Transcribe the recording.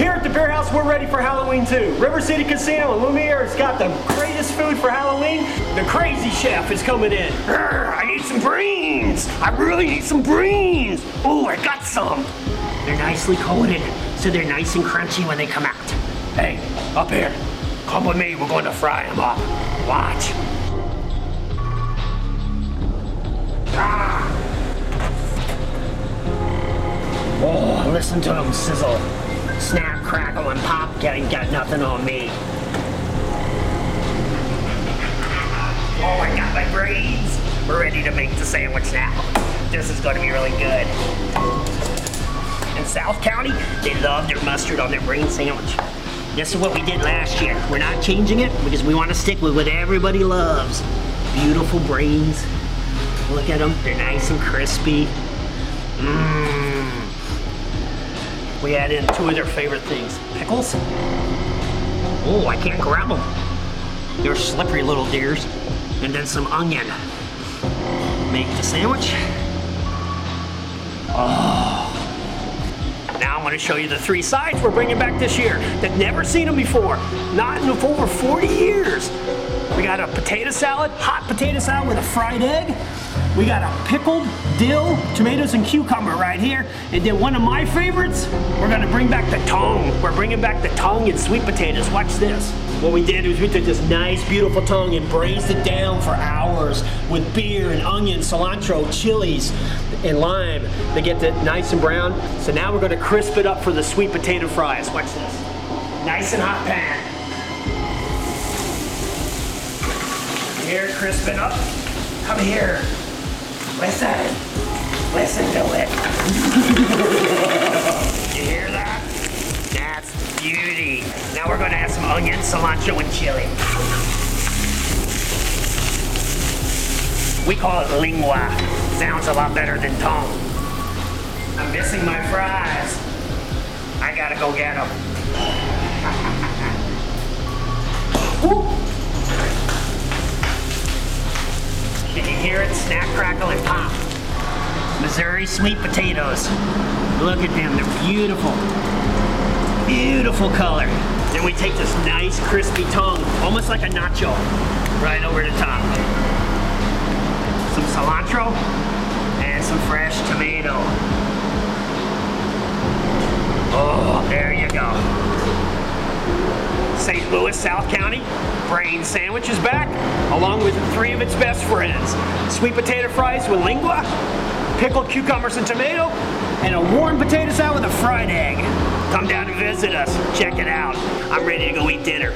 Here at the Beerhouse, we're ready for Halloween too. River City Casino and Lumiere has got the greatest food for Halloween. The crazy chef is coming in. Grr, I need some brains. I really need some brains. Oh, I got some. They're nicely coated, so they're nice and crunchy when they come out. Hey, up here. Come with me. We're going to fry them up. Watch. Listen to them sizzle. Snap, crackle, and pop. Getting got nothing on me. Oh, I got my brains. We're ready to make the sandwich now. This is going to be really good. In South County, they love their mustard on their brain sandwich. This is what we did last year. We're not changing it because we want to stick with what everybody loves. Beautiful brains. Look at them. They're nice and crispy. Mmm. We add in two of their favorite things. Pickles. Oh, I can't grab them. They're slippery little deers. And then some onion. Make the sandwich. Oh. Now I'm to show you the three sides we're bringing back this year that never seen them before. Not in over 40 years. We got a potato salad, hot potato salad with a fried egg. We got a pickled dill, tomatoes and cucumber right here. And then one of my favorites, we're gonna bring back the tongue. We're bringing back the tongue and sweet potatoes. Watch this. What we did was we took this nice, beautiful tongue and braised it down for hours with beer and onion, cilantro, chilies, and lime to get it nice and brown. So now we're gonna crisp it up for the sweet potato fries. Watch this. Nice and hot pan. Here, crisping up. Come here. Listen. Listen to it. you hear that? That's beauty. Now we're gonna add some onion, cilantro, and chili. We call it lingua. Sounds a lot better than tongue. I'm missing my fries. I gotta go get them. Crackle, and pop. Missouri sweet potatoes. Look at them, they're beautiful. Beautiful color. Then we take this nice crispy tongue, almost like a nacho, right over the top. Some cilantro and some fresh tomato. Oh, there you go. St. Louis, South County, Brain Sandwich is back, along with three of its best friends. Sweet potato fries with lingua, pickled cucumbers and tomato, and a warm potato salad with a fried egg. Come down and visit us. Check it out. I'm ready to go eat dinner.